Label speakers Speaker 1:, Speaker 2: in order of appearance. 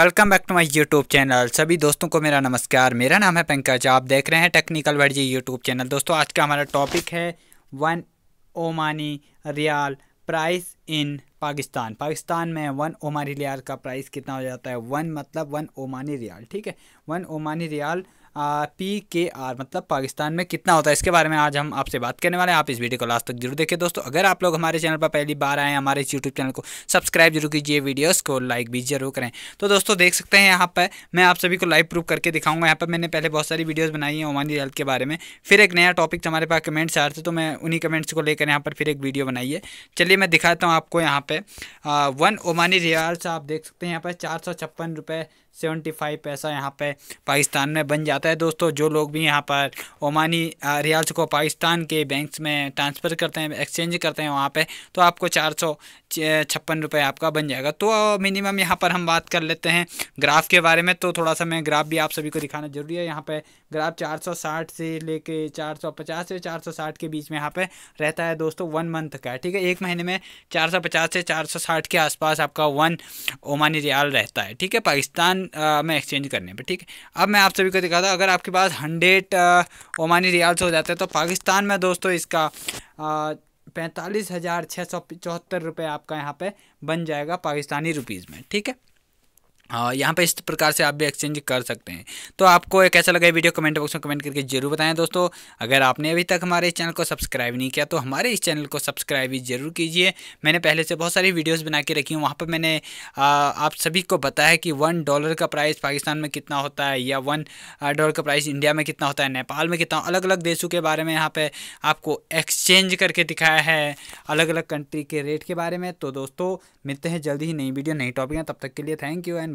Speaker 1: Welcome back to my YouTube channel सभी दोस्तों को मेरा नमस्कार। मेरा नाम है पंकज। आप देख रहे हैं Technical Word G YouTube channel दोस्तों, आज का हमारा टॉपिक है one Omani riyal price in Pakistan Pakistan में वन ओमानी रियाल का प्राइस कितना हो जाता है? वन मतलब वन ओमानी रियाल ठीक है? One Omani riyal P K R मतलब पाकिस्तान में कितना होता है, इसके बारे में आज हम आपसे बात करने वाले हैं। आप इस वीडियो को लास्ट तक ज़रूर देखें। दोस्तों, अगर आप लोग हमारे चैनल पर पहली बार आए हमारे इस यूट्यूब चैनल को सब्सक्राइब ज़रूर कीजिए, वीडियोस को लाइक भी ज़रूर करें। तो दोस्तों, देख सकते हैं यहाँ पर मैं आप सभी को लाइव प्रूफ करके दिखाऊँगा। यहाँ पर मैंने पहले बहुत सारी वीडियोज़ बनाई हैं ओमानी हेल्थ के बारे में। फिर एक नया टॉपिक हमारे पास कमेंट्स आ रहे थे तो मैं उन्हीं कमेंट्स को लेकर यहाँ पर फिर एक वीडियो बनाई है। चलिए मैं दिखाता हूँ आपको यहाँ पर वन ओमानी रियाल्स आप देख सकते हैं यहाँ पर चार सौ छप्पन रुपये सेवेंटी फाइव पैसा यहाँ पे पाकिस्तान में बन जाता है। दोस्तों, जो लोग भी यहाँ पर ओमानी रियाल्स को पाकिस्तान के बैंक्स में ट्रांसफ़र करते हैं एक्सचेंज करते हैं वहाँ पे तो आपको चार सौ छप्पन रुपये आपका बन जाएगा। तो मिनिमम यहाँ पर हम बात कर लेते हैं ग्राफ के बारे में। तो थोड़ा सा मैं ग्राफ भी आप सभी को दिखाना ज़रूरी है। यहाँ पर ग्राफ 460 से लेके 450 से 460 के बीच में यहाँ पर रहता है दोस्तों वन मंथ का। ठीक है, एक महीने में 450 से 460 के आसपास आपका वन ओमानी रियाल रहता है। ठीक है, पाकिस्तान में एक्सचेंज करने पर ठीक है? अब मैं आप सभी को दिखाता अगर आपके पास हंड्रेड ओमानी रियाल्स हो जाते हैं तो पाकिस्तान में दोस्तों इसका पैंतालीस हज़ार छः सौ चौहत्तर रुपये आपका यहाँ पे बन जाएगा पाकिस्तानी रुपीज़ में, ठीक है हाँ? यहाँ पे इस प्रकार से आप भी एक्सचेंज कर सकते हैं। तो आपको कैसा लगा वीडियो कमेंट बॉक्स में कमेंट करके ज़रूर बताएँ। दोस्तों अगर आपने अभी तक हमारे इस चैनल को सब्सक्राइब नहीं किया तो हमारे इस चैनल को सब्सक्राइब भी ज़रूर कीजिए। मैंने पहले से बहुत सारी वीडियोस बना के रखी हूँ। वहाँ पर मैंने आ, आप सभी को बताया कि वन डॉलर का प्राइस पाकिस्तान में कितना होता है या वन डॉलर का प्राइस इंडिया में कितना होता है नेपाल में कितना अलग अलग देशों के बारे में यहाँ पर आपको एक्सचेंज करके दिखाया है अलग अलग कंट्री के रेट के बारे में। तो दोस्तों मिलते हैं जल्दी ही नई वीडियो नई टॉपिक तब तक के लिए thank you and